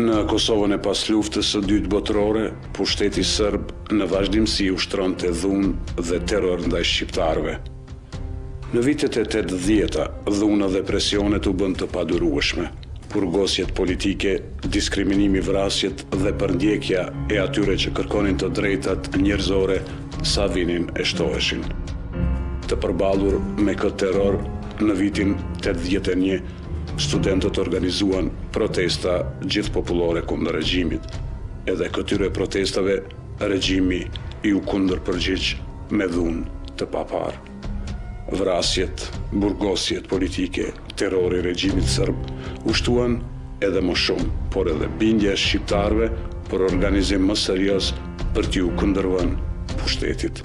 Në Kosovën e pas luftës së dytë botërore, pushteti sërb në vazhdimësi ushtronte dhunë dhe terror ndaj shqiptarëve. Në vitet e tetëdhjeta, dhuna dhe presionet u bënë të padurueshme. burgosjet politike, diskriminimi vrasjet dhe përndjekja e atyre që kërkonin të drejtat njerëzore sa vinin e shtoheshin. Të përballur me këtë terror në vitin tetëdhjetë e një studentët organizuan protesta gjithëpopullore kundër regjimit. Edhe këtyre protestave regjimi iu kundërpërgjigj me dhunë të paparë. Vrasjet, burgosjet politike, terrori i regjimit sërb u shtuan edhe më shumë, por edhe bindja e shqiptarëve për organizim më serioz për t'iu kundërvënë pushtetit.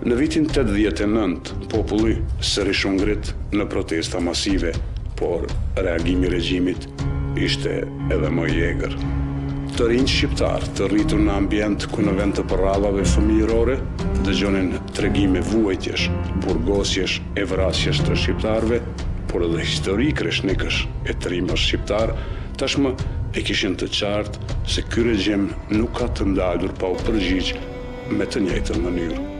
Në vitin tetëdhjetë e nëntë populli sërish u ngrit në protesta masive, por reagimi i regjimit Ishte edhe më i egër. Të rinjtë shqiptarë, të rritur në ambient ku në vend të përrallave fëmijërore, dëgjonin tregime vuajtjesh, burgosjesh e vrasjesh të shqiptarëve, por edhe histori kreshnikësh e trimash shqiptarë, tashmë e kishin të qartë se ky regjim nuk ka të ndalur pa u përgjigj me të njëjtën mënyrë.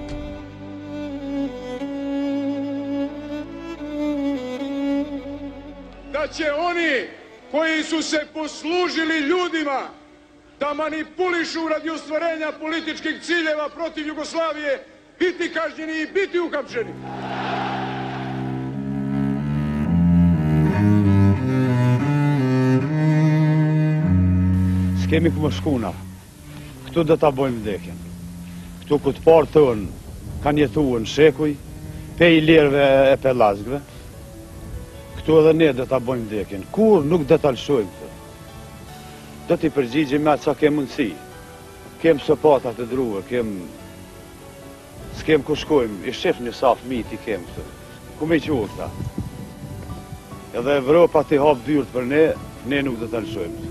da će oni koji po su se poslužili ljudima da manipulišu radi ostvarenja političkih ciljeva protiv Jugoslavije biti kažnjeni i biti ukapšeni. S'kemi këmë shkuna, Këtu do ta bëjmë vdekjen. Këtu ku të parët tanë kanë jetuar në shekuj, prej ilirëve e pellazgëve. Këtu edhe ne do ta bëjmë vdekjen. Kurrë nuk do ta lëshojmë këtu. Do t'i përgjigjim me atë sa kemë mundësi. Kemë sopata të druve, kemë... S'kemë ku shkojmë, i shef nji sa fëmi t'i kemë këtu. Ku me i çu këta? Edhe Evropa t'i hapë dyrt për ne, ne nuk do ta lëshojmë këtu.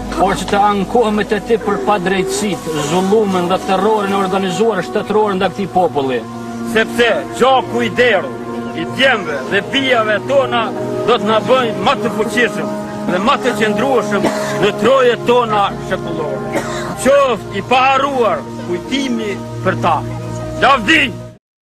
por që të ankohemi te ti për padrejtësitë, zullumin dhe terrorin e organizuar shtetëror ndaj këtij populli. Sepse gjaku i derdhur, i djemve dhe bijave tona do të na bëjë ma të fuqishëm dhe ma të qëndrueshëm në trojet tona shekullore. Qoftë i paharruar kujtimi për ta. Lavdi!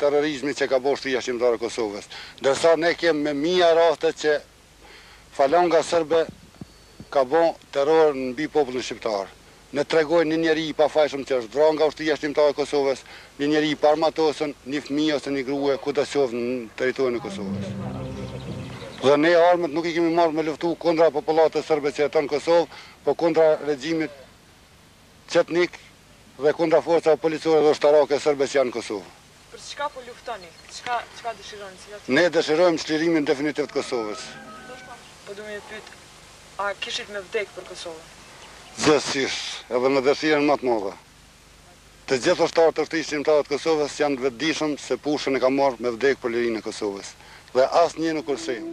terrorizmit që ka bo Ushtria Çlirimtare e Kosovës, ndërsa ne kem me mija raste që falanga sërbe ka bo terror mbi popullin shqiptar. Le të tregojnë një njeri i pafajshëm që është vra nga Ushtria Çlirimtare e Kosovës, një njeri i paarmatosun, një fëmijë ose një grue kudo qoftë në territorin e Kosovës. Dhe ne armët nuk i kemi marrë me luftu kundra popullatës sërbe që jeton në Kosovë, po kundra regjimit Çetnikë dhe kundra forcave policore dhe ushtarake serbe që janë në Kosovë. Për çka po luftoni? Çka, çka dëshironi? Cilat janë? Ne dëshirojmë çlirimin definitiv të Kosovës. Po du me ju pyet, a kishit me vdekë për Kosovën? Gjithsesi, edhe me dëshirën më të madhe. Të gjithë ushtarët e Ushtrisë Çlirimtare të Kosovës janë të vetëdijshëm se pushkën e kanë marrë me vdekë për lirinë e Kosovës. Dhe asnjë nuk kursejmë.